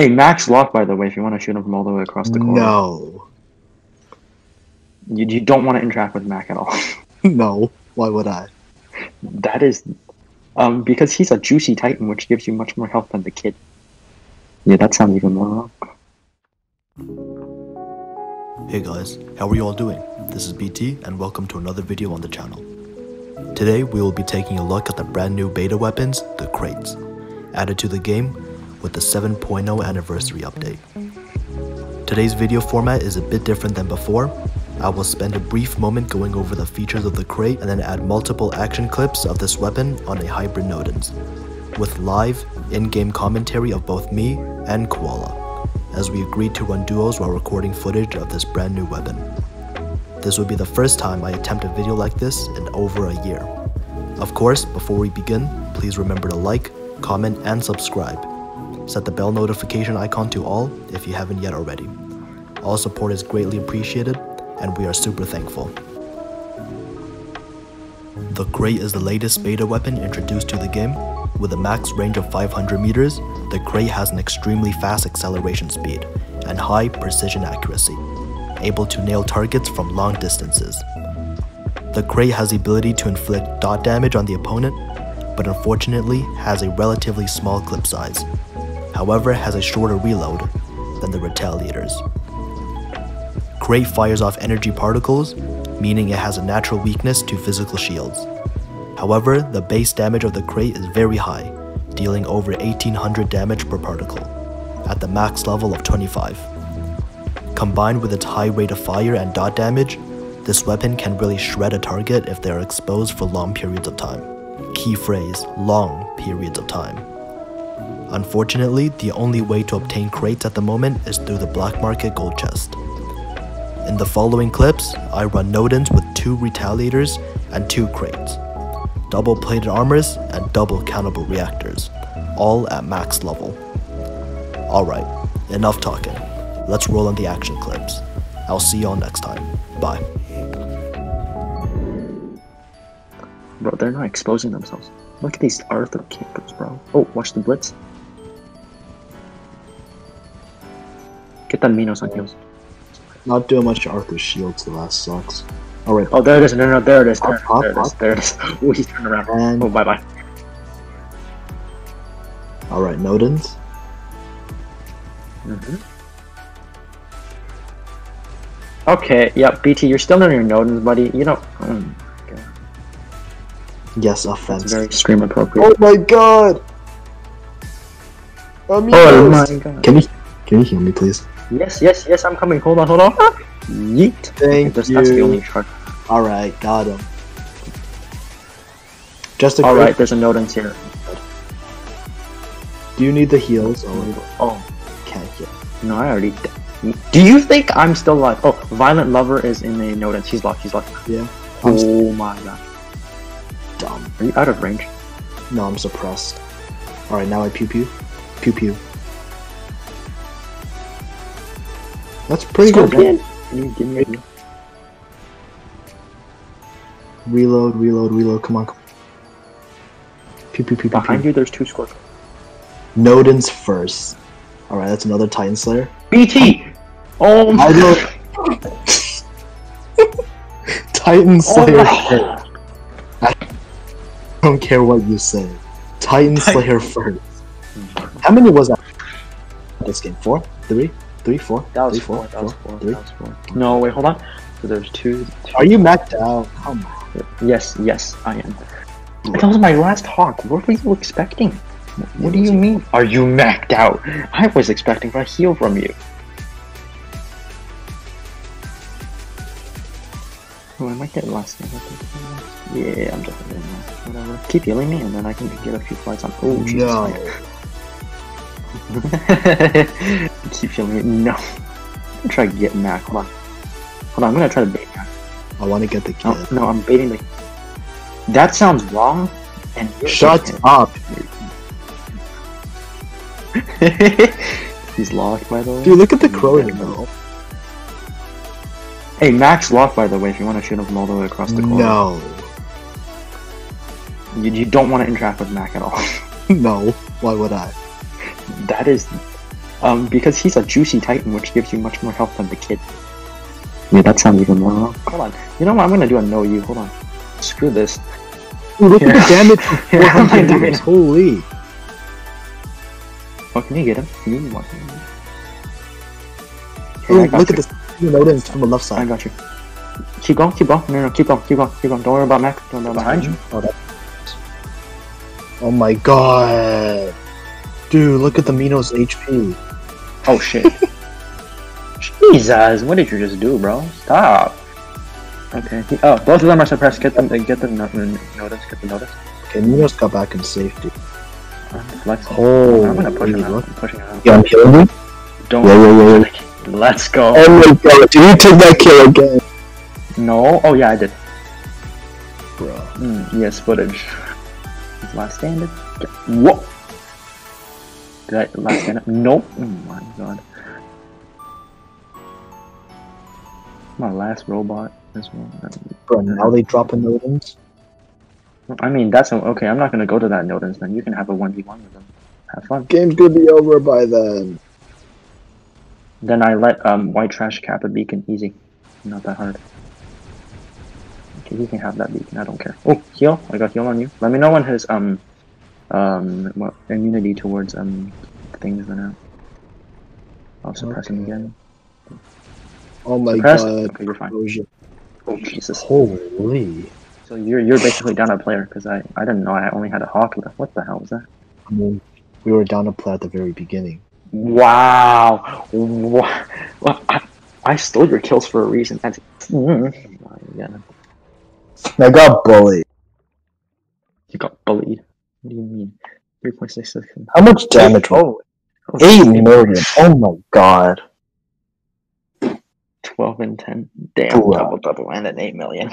Hey, Max lock, by the way, if you want to shoot him from all the way across the court. No. You, you don't want to interact with Mac at all. No. Why would I? that is. Um, because he's a juicy Titan, which gives you much more health than the kid. Yeah, that sounds even more wrong. Hey guys, how are you all doing? This is BT and welcome to another video on the channel. Today we will be taking a look at the brand new beta weapons, the Kraits, added to the game with the 7.0 anniversary update. Today's video format is a bit different than before. I will spend a brief moment going over the features of the Krait and then add multiple action clips of this weapon on a hybrid Nodens, with live, in-game commentary of both me and Koala, as we agreed to run duos while recording footage of this brand new weapon. This would be the first time I attempt a video like this in over a year. Of course, before we begin, please remember to like, comment, and subscribe. Set the bell notification icon to all if you haven't yet already. All support is greatly appreciated, and we are super thankful. The Krait is the latest beta weapon introduced to the game. With a max range of 500 meters, the Krait has an extremely fast acceleration speed and high precision accuracy, able to nail targets from long distances. The Krait has the ability to inflict dot damage on the opponent, but unfortunately has a relatively small clip size. However, has a shorter reload than the Retaliators. Krait fires off energy particles, meaning it has a natural weakness to physical shields. However, the base damage of the Krait is very high, dealing over 1800 damage per particle, at the max level of 25. Combined with its high rate of fire and dot damage, this weapon can really shred a target if they are exposed for long periods of time. Key phrase, long periods of time. Unfortunately, the only way to obtain Kraits at the moment is through the black market gold chest. In the following clips, I run Nodens with two Retaliators and two Kraits, double plated armors and double countable reactors, all at max level. Alright, enough talking. Let's roll on the action clips. I'll see y'all next time. Bye. Bro, they're not exposing themselves. Look at these Arthur kickers, bro. Oh, watch the blitz. Get that Minos on heels. Not doing much to Arthur's shields, the last sucks. Alright, Oh, there it is. No, no, there it is. There, Up, up, there it is. There it is. Oh, he's turned around. And- Oh, bye bye. alright, Nodens. hmm Okay, yep, BT, you're still in your Nodens, buddy. You know, oh. Yes, offense. very stream appropriate. Oh my god! Amigos! Oh my god. Can you can you heal me, please? Yes, yes, yes, I'm coming. Hold on, hold on. Yeet. Thank That's, that's the only shot. Alright, got him. Just a Alright, there's a Nodens here. Do you need the heals? Oh, Oh, can't heal. no, I already. Do you think I'm still alive? Oh, Violent Lover is in a Nodens. He's locked, he's locked. Yeah. Oh I'm Oh my god. dumb. Are you out of range? No, I'm suppressed. Alright, now I pew pew. Pew pew. That's pretty good. Scorpion? Can give me a heal? Reload, reload, reload. Come on. Come on. Pew pew pew. Behind you, there's two Scorpions. Nodens first. Alright, that's another Titan Slayer. BT! Oh my I. Titan oh Slayer Oh. first. I don't care what you say. Titan Slayer first. How many was that? This game? Four? Three? Three? Four? That was Three, four. That was four. Three? That was four. No, wait, hold on. So there's two. two Are you maxed out? Come on. Yes, yes, I am. That was my last talk. What were you expecting? What do you mean? Are you maxed out? I was expecting a heal from you. Oh, I might get last name. Yeah, I'm definitely last. Whatever. Keep healing me, and then I can get a few flights on. Oh, Jesus. No. Keep healing me. No. I'm try to get Mac. Hold on. Hold on, I'm gonna try to bait Mac. I want to get the No, kid. no, I'm baiting the. That sounds wrong. And Shut up. He's locked, by the way. Dude, look at the crowing, bro. Hey, Max locked, by the way. If you want to shoot him from all the way across the court. No. You, you don't want to interact with Mac at all. No. Why would I? That is. Um, because he's a juicy titan, which gives you much more health than the kid. Yeah, that sounds even more wrong. Hold on. You know what? I'm gonna do a no you. Hold on. Screw this. Dude, look at the damage from Yeah, I'm 400 doing meters. it. Holy. Oh, can you get him? Can you want him? Okay, Oh, I got look you. at this. You know, it's from the left side. I got you. Keep going, keep going. No, no, keep going, keep going, keep going. Don't worry about Mac. Don't worry about Behind Mac. you. Oh, that... oh my god. Dude, look at the Minos HP. Oh shit. Jesus, what did you just do, bro? Stop. Okay. Oh, both of them are suppressed. Get them. Uh, get the uh, no- no- notice. Get the notice. Okay, Minos got back in safety. Uh, I'm flexing. Oh, I'm gonna push him out. I'm pushing him out. Yeah, I'm killing you. Don't. Yeah, yeah, yeah. Let's go. Oh my god, did you take that kill again? No. Oh yeah, I did. Bro. Mm, yes, footage. Last standard. Whoa. I last up? Nope. Oh my god. My last robot as well. Bro, now they dropping Odins. I mean, that's okay. I'm not gonna go to that Nodens then. You can have a 1v1 with them. Have fun. Game's gonna be over by then. Then I let um White Trash cap a beacon. Easy. Not that hard. Okay, you can have that beacon. I don't care. Oh, heal. I got heal on you. Let me know when his um um what immunity towards um things out. I'll suppress him Okay. again. Oh my Suppressed? god. Okay, you're fine. Oh Jesus. Holy. So you're you're basically down a player because I I didn't know I only had a hawk left. What the hell was that? I mean, we were down a player at the very beginning. Wow. Wow. Well, I, I stole your kills for a reason. That's. Mm. I got bullied. you got bullied. What do you mean? 3.66. How much damage? Oh, oh, 8 million. Oh my god. 12 and 10. Damn, Wow. double double and an 8 million.